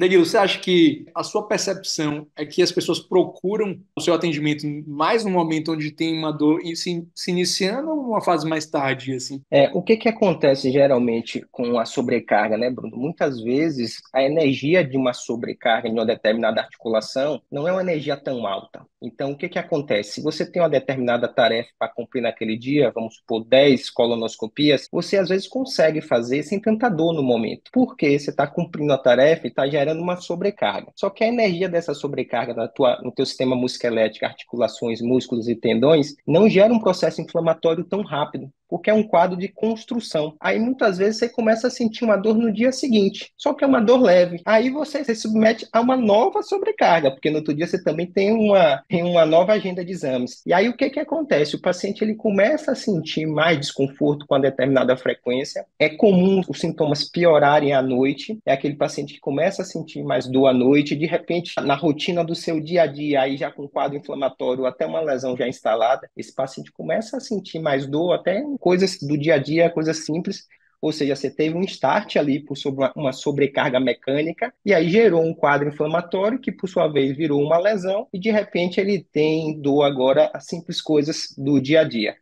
Danilo, você acha que a sua percepção é que as pessoas procuram o seu atendimento mais no momento onde tem uma dor e se, se iniciando ou uma fase mais tarde, assim? É, o que que acontece geralmente com a sobrecarga, né, Bruno? Muitas vezes a energia de uma sobrecarga em uma determinada articulação não é uma energia tão alta. Então, o que que acontece? Se você tem uma determinada tarefa para cumprir naquele dia, vamos supor 10 colonoscopias, você às vezes consegue fazer sem tanta dor no momento, porque você está cumprindo a tarefa e está gerando uma sobrecarga. Só que a energia dessa sobrecarga na tua, no teu sistema musculoesquelético, articulações, músculos e tendões, não gera um processo inflamatório tão rápido porque é um quadro de construção. Aí muitas vezes você começa a sentir uma dor no dia seguinte, só que é uma dor leve. Aí você se submete a uma nova sobrecarga, porque no outro dia você também tem uma, tem uma nova agenda de exames. E aí o que, que acontece? O paciente ele começa a sentir mais desconforto com a determinada frequência. É comum os sintomas piorarem à noite. É aquele paciente que começa a sentir mais dor à noite, de repente, na rotina do seu dia a dia, aí já com quadro inflamatório, até uma lesão já instalada, esse paciente começa a sentir mais dor, até coisas do dia a dia, coisas simples, ou seja, você teve um start ali por sobre uma sobrecarga mecânica e aí gerou um quadro inflamatório que por sua vez virou uma lesão e de repente ele tem dor agora a simples coisas do dia a dia.